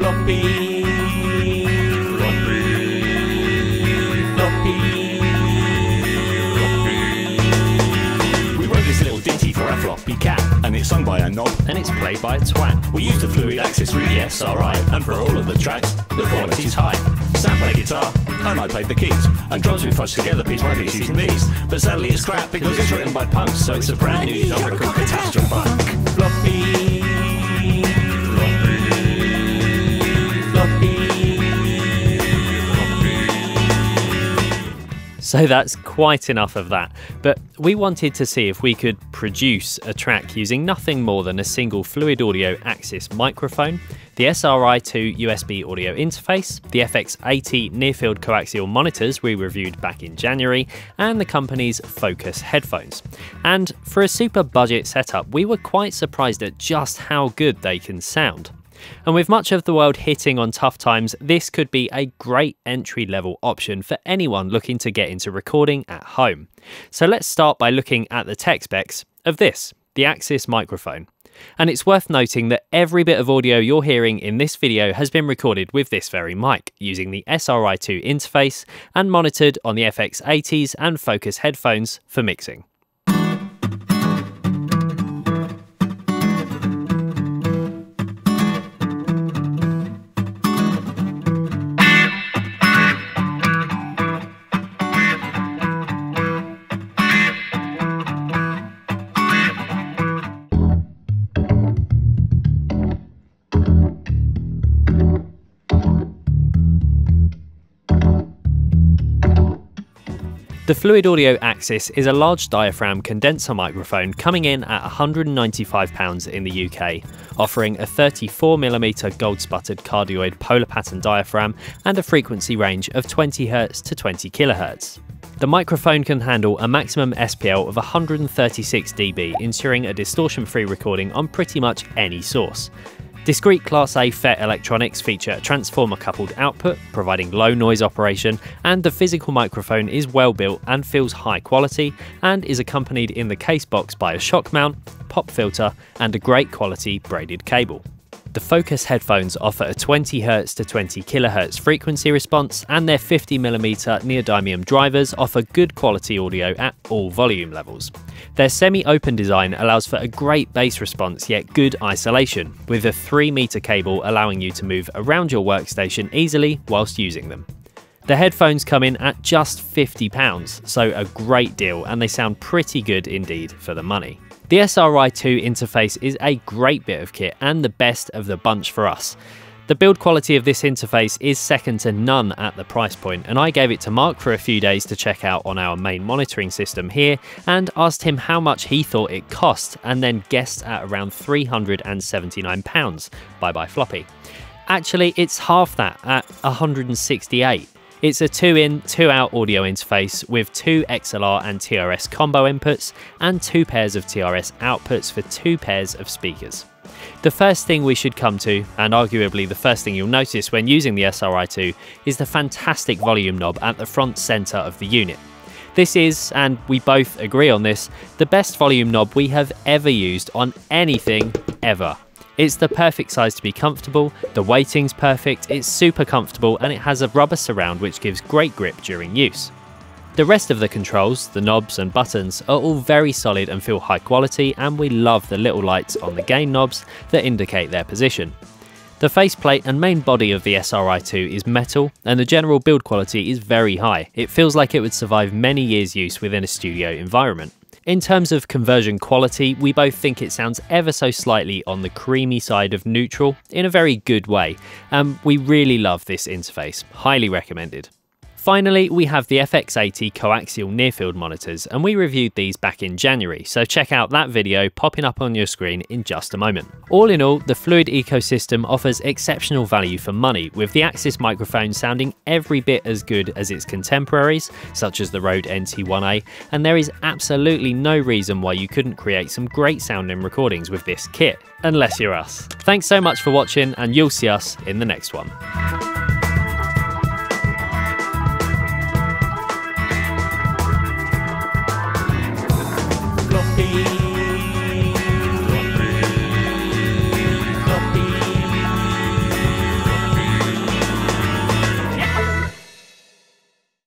Floppy. We wrote this little ditty for our floppy cat, and it's sung by a knob. and it's played by a twat. We used the fluid Axis through the SRI, and for all of the tracks, the quality's high. Sam played guitar, and I played the keys, and drums we fudged together piece by piece using these. But sadly it's crap because it's written by punks, so it's a brand new genre called Catastrophe. Floppy. So that's quite enough of that. But we wanted to see if we could produce a track using nothing more than a single Fluid Audio Axis microphone, the SRI2 USB audio interface, the FX80 near field coaxial monitors we reviewed back in January, and the company's Focus headphones. And for a super budget setup, we were quite surprised at just how good they can sound. And with much of the world hitting on tough times, this could be a great entry level option for anyone looking to get into recording at home. So let's start by looking at the tech specs of this, the Axis microphone. And it's worth noting that every bit of audio you're hearing in this video has been recorded with this very mic, using the SRI2 interface and monitored on the FX80s and Focus headphones for mixing. The Fluid Audio Axis is a large diaphragm condenser microphone coming in at £195 in the UK, offering a 34mm gold sputtered cardioid polar pattern diaphragm and a frequency range of 20Hz to 20 kHz. The microphone can handle a maximum SPL of 136 dB, ensuring a distortion free recording on pretty much any source. Discrete Class A FET electronics feature a transformer coupled output, providing low noise operation, and the physical microphone is well built and feels high quality, and is accompanied in the case box by a shock mount, pop filter, and a great quality braided cable. The Focus headphones offer a 20Hz to 20 kHz frequency response, and their 50mm neodymium drivers offer good quality audio at all volume levels. Their semi open design allows for a great bass response yet good isolation, with a 3 meter cable allowing you to move around your workstation easily whilst using them. The headphones come in at just £50, so a great deal, and they sound pretty good indeed for the money. The SRI2 interface is a great bit of kit and the best of the bunch for us. The build quality of this interface is second to none at the price point, and I gave it to Mark for a few days to check out on our main monitoring system here and asked him how much he thought it cost, and then guessed at around £379 bye bye floppy. Actually, it's half that at 168. It's a 2 in, 2 out audio interface with two XLR and TRS combo inputs and two pairs of TRS outputs for two pairs of speakers. The first thing we should come to, and arguably the first thing you'll notice when using the SRI2, is the fantastic volume knob at the front centre of the unit. This is, and we both agree on this, the best volume knob we have ever used on anything ever. It's the perfect size to be comfortable, the weighting's perfect, it's super comfortable, and it has a rubber surround which gives great grip during use. The rest of the controls, the knobs and buttons, are all very solid and feel high quality, and we love the little lights on the gain knobs that indicate their position. The faceplate and main body of the SRI2 is metal, and the general build quality is very high. It feels like it would survive many years' use within a studio environment. In terms of conversion quality, we both think it sounds ever so slightly on the creamy side of neutral in a very good way, and we really love this interface. Highly recommended. Finally, we have the FX80 coaxial near-field monitors, and we reviewed these back in January, so check out that video popping up on your screen in just a moment. All in all, the Fluid ecosystem offers exceptional value for money, with the Axis microphone sounding every bit as good as its contemporaries, such as the Rode NT1A, and there is absolutely no reason why you couldn't create some great sounding recordings with this kit, unless you're us. Thanks so much for watching, and you'll see us in the next one. You.